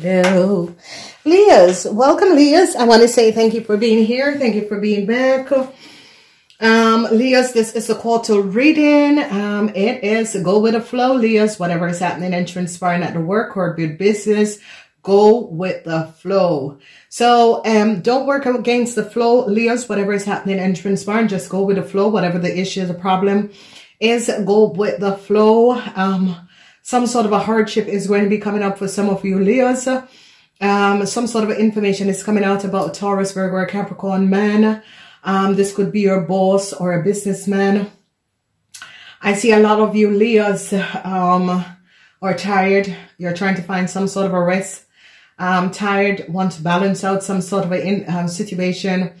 Hello. Leos, welcome Leos. I want to say thank you for being here. Thank you for being back. Um, Leos, this is a call to reading. Um, it is go with the flow, Leos. Whatever is happening and transpiring at the work or good business, go with the flow. So, um, don't work against the flow, Leos. Whatever is happening and transpiring, just go with the flow. Whatever the issue, the problem is, go with the flow. Um, some sort of a hardship is going to be coming up for some of you, Leos. Um, some sort of information is coming out about Taurus, Virgo, or Capricorn man. Um, this could be your boss or a businessman. I see a lot of you Leos um, are tired. You're trying to find some sort of a rest. Um, tired, want to balance out some sort of a in, um, situation.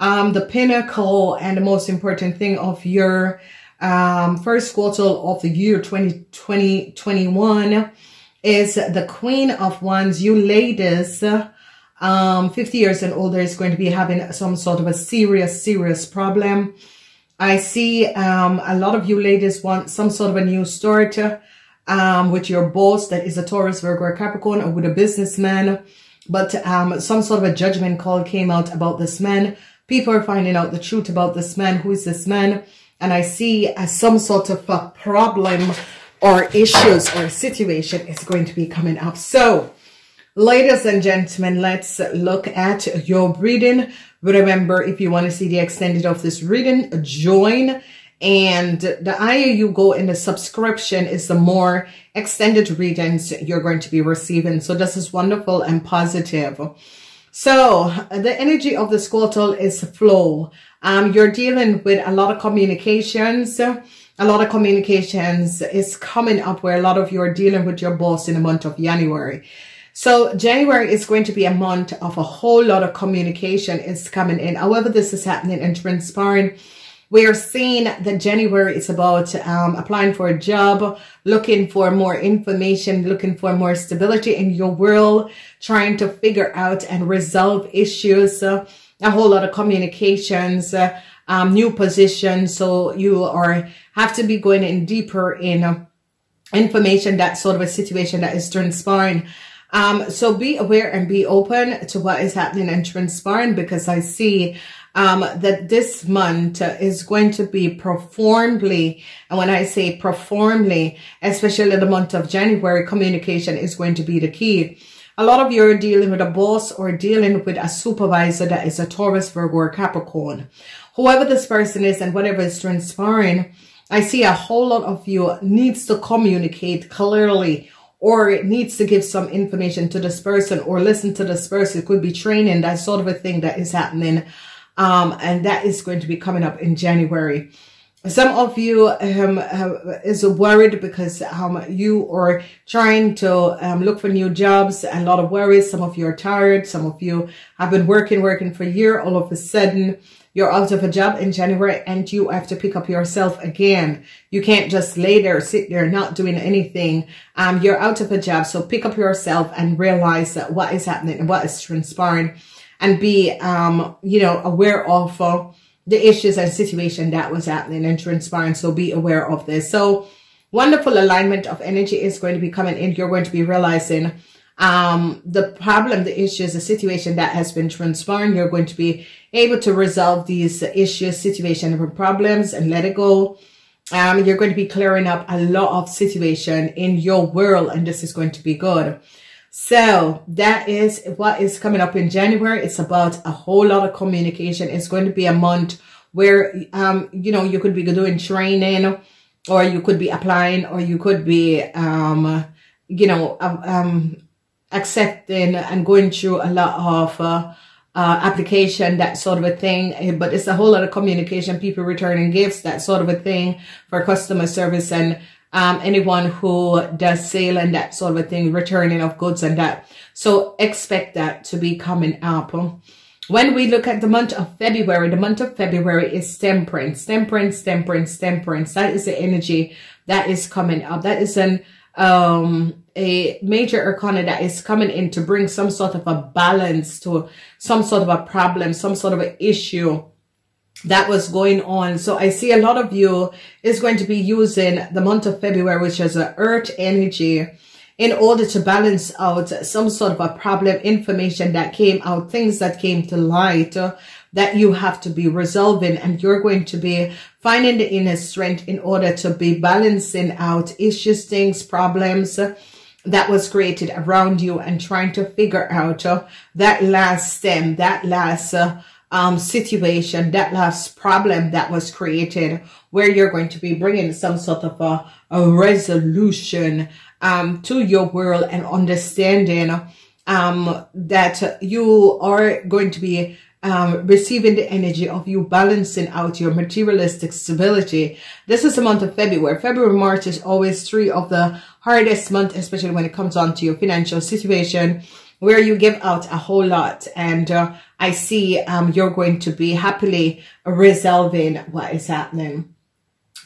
Um, the pinnacle and the most important thing of your um, first quarter of the year 2020, 2021 is the Queen of Wands. You ladies um, 50 years and older is going to be having some sort of a serious, serious problem. I see um, a lot of you ladies want some sort of a new start um, with your boss that is a Taurus, Virgo, or Capricorn, or with a businessman. But um, some sort of a judgment call came out about this man. People are finding out the truth about this man. Who is this man? And I see as some sort of a problem or issues or situation is going to be coming up. So Ladies and gentlemen, let's look at your reading. Remember, if you want to see the extended of this reading, join. And the higher you go in the subscription is the more extended readings you're going to be receiving. So this is wonderful and positive. So the energy of the squirtle is flow. Um, you're dealing with a lot of communications. A lot of communications is coming up where a lot of you are dealing with your boss in the month of January. So January is going to be a month of a whole lot of communication is coming in. However, this is happening and transpiring. We are seeing that January is about um, applying for a job, looking for more information, looking for more stability in your world, trying to figure out and resolve issues, uh, a whole lot of communications, uh, um, new positions. So you are have to be going in deeper in uh, information, that sort of a situation that is transpiring. Um, so be aware and be open to what is happening and transpiring because I see um, that this month is going to be profoundly, and when I say profoundly, especially the month of January, communication is going to be the key. A lot of you are dealing with a boss or dealing with a supervisor that is a Taurus, Virgo, or Capricorn. Whoever this person is and whatever is transpiring, I see a whole lot of you needs to communicate clearly or it needs to give some information to this person or listen to this person. It could be training, that sort of a thing that is happening. Um, and that is going to be coming up in January. Some of you um, is worried because um, you are trying to um, look for new jobs. And a lot of worries. Some of you are tired. Some of you have been working, working for a year. All of a sudden, you're out of a job in January and you have to pick up yourself again. You can't just lay there, sit there, not doing anything. Um, you're out of a job. So pick up yourself and realize that what is happening and what is transpiring and be, um, you know, aware of uh, the issues and situation that was happening and transpiring. So be aware of this. So wonderful alignment of energy is going to be coming in. You're going to be realizing um, the problem, the issues, the situation that has been transpiring, you're going to be able to resolve these issues, situation, and problems and let it go. Um, you're going to be clearing up a lot of situation in your world and this is going to be good. So that is what is coming up in January. It's about a whole lot of communication. It's going to be a month where, um, you know, you could be doing training or you could be applying or you could be, um, you know, um, um accepting and going through a lot of uh, uh, application, that sort of a thing. Eh, but it's a whole lot of communication, people returning gifts, that sort of a thing for customer service and um, anyone who does sale and that sort of a thing, returning of goods and that. So expect that to be coming up. When we look at the month of February, the month of February is temperance, temperance, temperance, temperance. That is the energy that is coming up. That is an um, a major arcana that is coming in to bring some sort of a balance to some sort of a problem, some sort of an issue that was going on. So I see a lot of you is going to be using the month of February, which is a earth energy. in order to balance out some sort of a problem information that came out, things that came to light uh, that you have to be resolving and you're going to be finding the inner strength in order to be balancing out issues, things, problems, that was created around you and trying to figure out uh, that last stem, that last uh, um, situation, that last problem that was created where you're going to be bringing some sort of a, a resolution um, to your world and understanding um, that you are going to be um, receiving the energy of you balancing out your materialistic stability. This is the month of February. February, March is always three of the hardest month, especially when it comes on to your financial situation where you give out a whole lot. And uh, I see um, you're going to be happily resolving what is happening.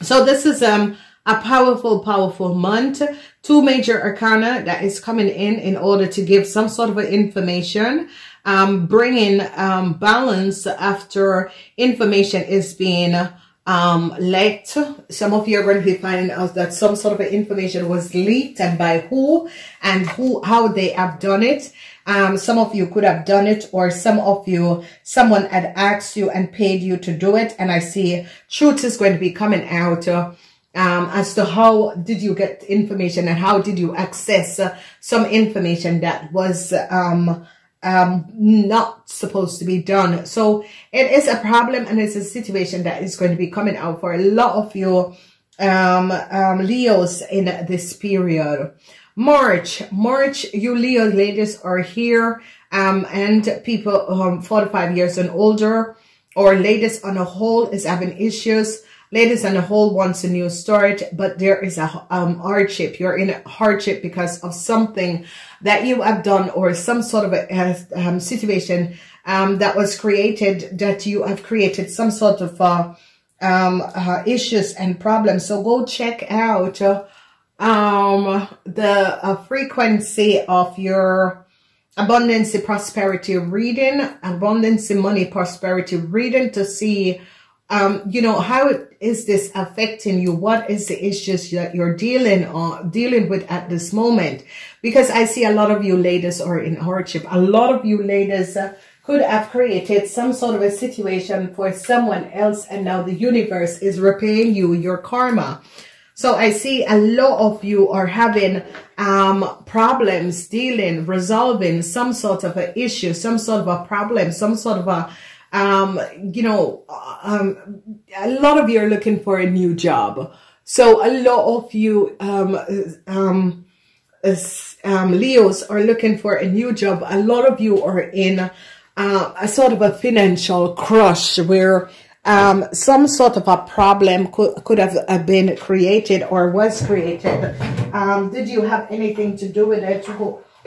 So this is um, a powerful, powerful month. Two major arcana that is coming in in order to give some sort of information, um, bringing um, balance after information is being um, leaked. Some of you are going to be finding out that some sort of information was leaked and by who and who, how they have done it. Um, some of you could have done it or some of you, someone had asked you and paid you to do it. And I see truth is going to be coming out uh, um, as to how did you get information and how did you access uh, some information that was, um, um, not supposed to be done. So it is a problem and it's a situation that is going to be coming out for a lot of you, um, um, Leos in this period. March, March, you Leo ladies are here, um, and people, um, 45 years and older, or ladies on a whole is having issues. Ladies and a whole wants a new start, but there is a um, hardship. You're in a hardship because of something that you have done or some sort of a, um, situation um, that was created, that you have created some sort of uh, um, uh, issues and problems. So go check out um, the uh, frequency of your abundance, prosperity reading, abundance, money, prosperity reading to see um, you know, how is this affecting you? What is the issues that you're dealing on, dealing with at this moment? Because I see a lot of you ladies are in hardship. A lot of you ladies uh, could have created some sort of a situation for someone else and now the universe is repaying you your karma. So I see a lot of you are having um, problems dealing, resolving some sort of an issue, some sort of a problem, some sort of a um, you know, um, a lot of you are looking for a new job. So a lot of you, um, um, um, Leos are looking for a new job. A lot of you are in uh, a sort of a financial crush where um, some sort of a problem could, could have been created or was created. Um, did you have anything to do with it?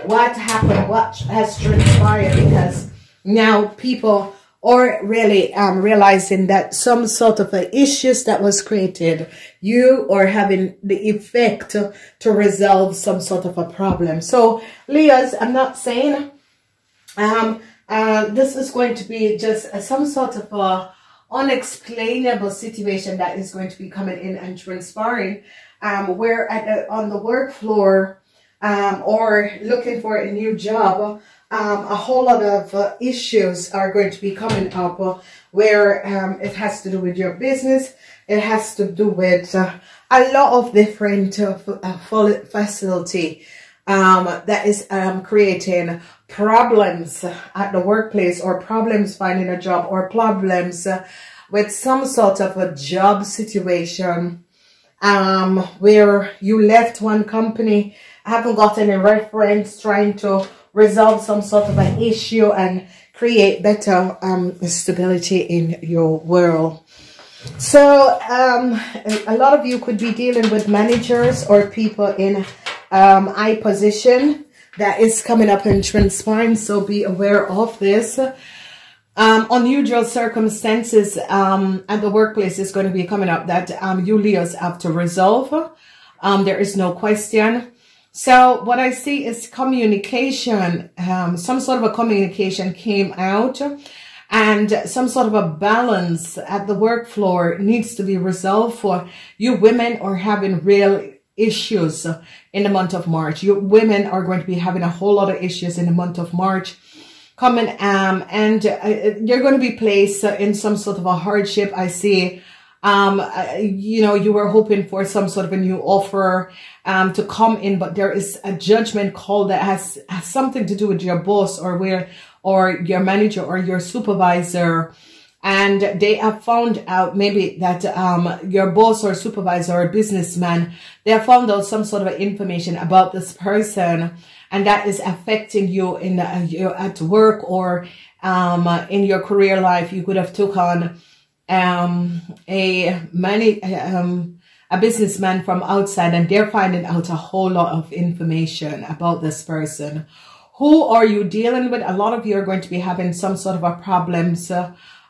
What happened? What has transpired? Because now people or really um, realizing that some sort of issues that was created, you are having the effect to, resolve some sort of a problem. So, Leos, I'm not saying um, uh, this is going to be just some sort of a unexplainable situation that is going to be coming in and transpiring, um, where at on the work floor um, or looking for a new job, um, a whole lot of uh, issues are going to be coming up uh, where um, it has to do with your business. It has to do with uh, a lot of different uh, uh, facility um, that is um, creating problems at the workplace or problems finding a job or problems uh, with some sort of a job situation um, where you left one company, haven't got any reference, trying to resolve some sort of an issue and create better um, stability in your world. So um, a lot of you could be dealing with managers or people in um, high position that is coming up and transpiring. So be aware of this. Um, unusual circumstances um, at the workplace is going to be coming up that um, you Leos have to resolve. Um, there is no question. So what I see is communication, um, some sort of a communication came out and some sort of a balance at the work floor needs to be resolved for you women are having real issues in the month of March. You women are going to be having a whole lot of issues in the month of March coming um and uh, you're going to be placed in some sort of a hardship. I see um, uh, you know, you were hoping for some sort of a new offer, um, to come in, but there is a judgment call that has, has something to do with your boss or where, or your manager or your supervisor. And they have found out maybe that, um, your boss or supervisor or businessman, they have found out some sort of information about this person and that is affecting you in uh, you at work or, um, in your career life. You could have took on, um, a money, um, a businessman from outside and they're finding out a whole lot of information about this person. Who are you dealing with? A lot of you are going to be having some sort of a problems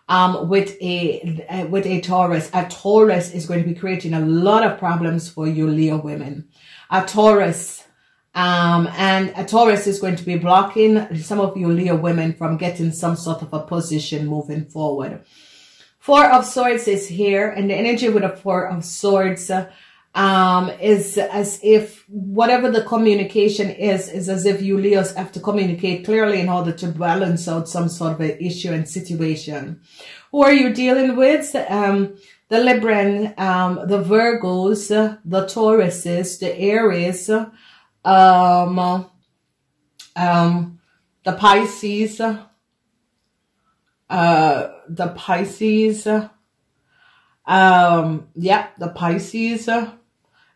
um, with a uh, with a Taurus. A Taurus is going to be creating a lot of problems for you Leo women. A Taurus um, and a Taurus is going to be blocking some of you Leo women from getting some sort of a position moving forward. Four of Swords is here, and the energy with a Four of Swords um, is as if whatever the communication is, is as if you Leos have to communicate clearly in order to balance out some sort of an issue and situation. Who are you dealing with? Um, the Libran, um, the Virgos, the Tauruses, the Aries, um, um, the Pisces, uh, the Pisces, um, yeah, the Pisces,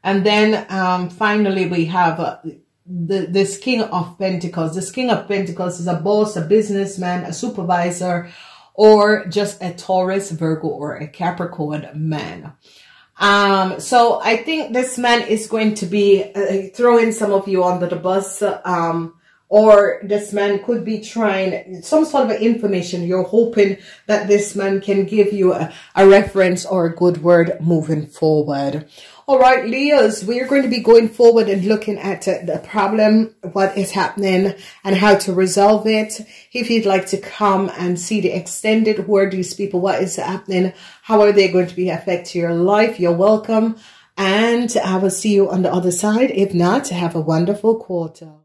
and then um, finally we have uh, the this King of Pentacles. This King of Pentacles is a boss, a businessman, a supervisor, or just a Taurus, Virgo, or a Capricorn man. Um, so I think this man is going to be uh, throwing some of you under the bus. Um, or this man could be trying some sort of information. You're hoping that this man can give you a, a reference or a good word moving forward. All right, Leos, we are going to be going forward and looking at uh, the problem, what is happening and how to resolve it. If you'd like to come and see the extended, who are these people, what is happening, how are they going to be affecting your life, you're welcome. And I will see you on the other side. If not, have a wonderful quarter.